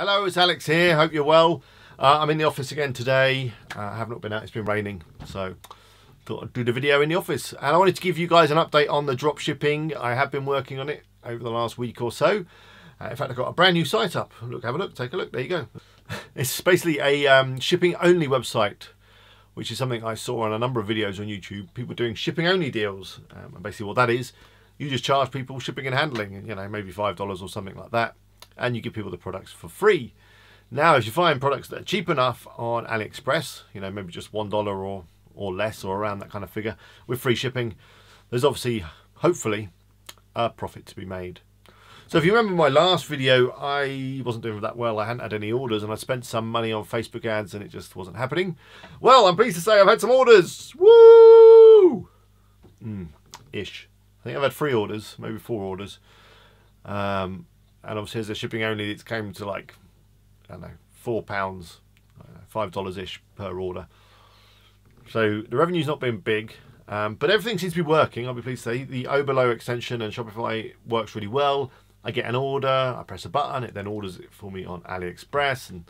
Hello, it's Alex here. Hope you're well. Uh, I'm in the office again today. Uh, I have not been out. It's been raining, so thought I'd do the video in the office. And I wanted to give you guys an update on the drop shipping. I have been working on it over the last week or so. Uh, in fact, I've got a brand new site up. Look, have a look, take a look. There you go. It's basically a um, shipping only website, which is something I saw on a number of videos on YouTube. People doing shipping only deals. Um, and basically, what that is, you just charge people shipping and handling, you know, maybe $5 or something like that. And you give people the products for free. Now, if you find products that are cheap enough on AliExpress, you know, maybe just $1 or, or less or around that kind of figure with free shipping, there's obviously, hopefully, a profit to be made. So if you remember my last video, I wasn't doing that well. I hadn't had any orders and I spent some money on Facebook ads and it just wasn't happening. Well, I'm pleased to say I've had some orders. Woo! Mm, ish. I think I've had three orders, maybe four orders. Um, and obviously as a shipping only, it came to like, I don't know, four pounds, five dollars ish per order. So the revenue's not been big. Um, but everything seems to be working, I'll be pleased to say. The Oberlo extension and Shopify works really well. I get an order, I press a button, it then orders it for me on AliExpress, and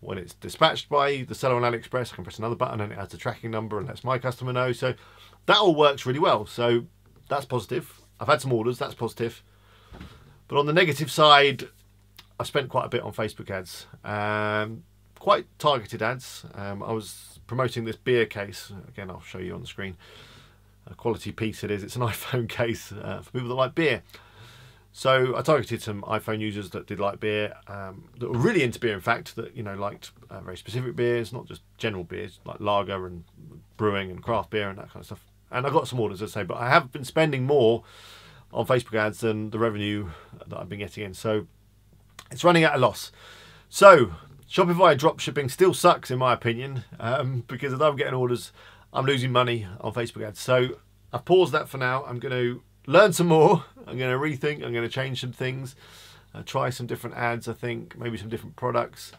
when it's dispatched by the seller on AliExpress, I can press another button and it has the tracking number and lets my customer know. So that all works really well. So that's positive. I've had some orders, that's positive. But on the negative side, I spent quite a bit on Facebook ads, um, quite targeted ads. Um, I was promoting this beer case. Again, I'll show you on the screen. A quality piece it is. It's an iPhone case uh, for people that like beer. So I targeted some iPhone users that did like beer, um, that were really into beer. In fact, that you know liked uh, very specific beers, not just general beers like lager and brewing and craft beer and that kind of stuff. And I got some orders, as I say, but I have been spending more on Facebook ads than the revenue that I've been getting in. So it's running at a loss. So Shopify dropshipping still sucks in my opinion um, because although I'm getting orders, I'm losing money on Facebook ads. So I've paused that for now. I'm going to learn some more. I'm going to rethink. I'm going to change some things. Uh, try some different ads. I think maybe some different products.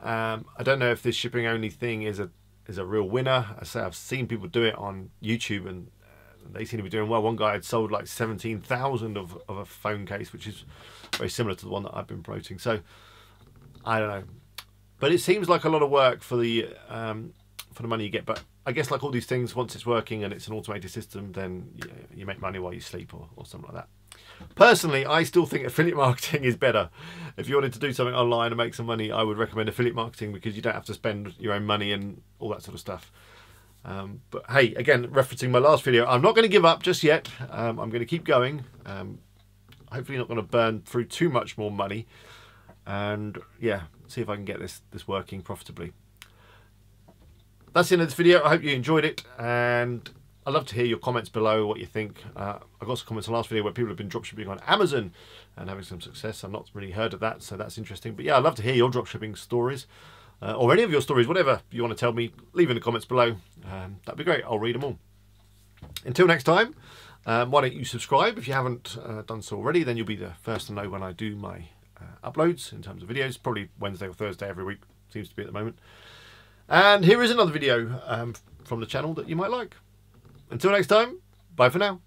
Um, I don't know if this shipping only thing is a is a real winner. I say I've seen people do it on YouTube and they seem to be doing well. One guy had sold like 17,000 of, of a phone case, which is very similar to the one that I've been promoting. So I don't know, but it seems like a lot of work for the um, for the money you get. But I guess like all these things, once it's working and it's an automated system, then you, you make money while you sleep or, or something like that. Personally, I still think affiliate marketing is better. If you wanted to do something online and make some money, I would recommend affiliate marketing because you don't have to spend your own money and all that sort of stuff. Um, but hey, again, referencing my last video, I'm not going to give up just yet. Um, I'm going to keep going. Um, hopefully not going to burn through too much more money. And yeah, see if I can get this, this working profitably that's the end of this video. I hope you enjoyed it, and I'd love to hear your comments below, what you think. Uh, I got some comments in the last video where people have been dropshipping on Amazon and having some success. I've not really heard of that, so that's interesting. But yeah, I'd love to hear your dropshipping stories, uh, or any of your stories, whatever you want to tell me, leave in the comments below. Um, that'd be great. I'll read them all. Until next time, um, why don't you subscribe if you haven't uh, done so already, then you'll be the first to know when I do my uh, uploads in terms of videos, probably Wednesday or Thursday every week, seems to be at the moment. And here is another video um, from the channel that you might like. Until next time, bye for now.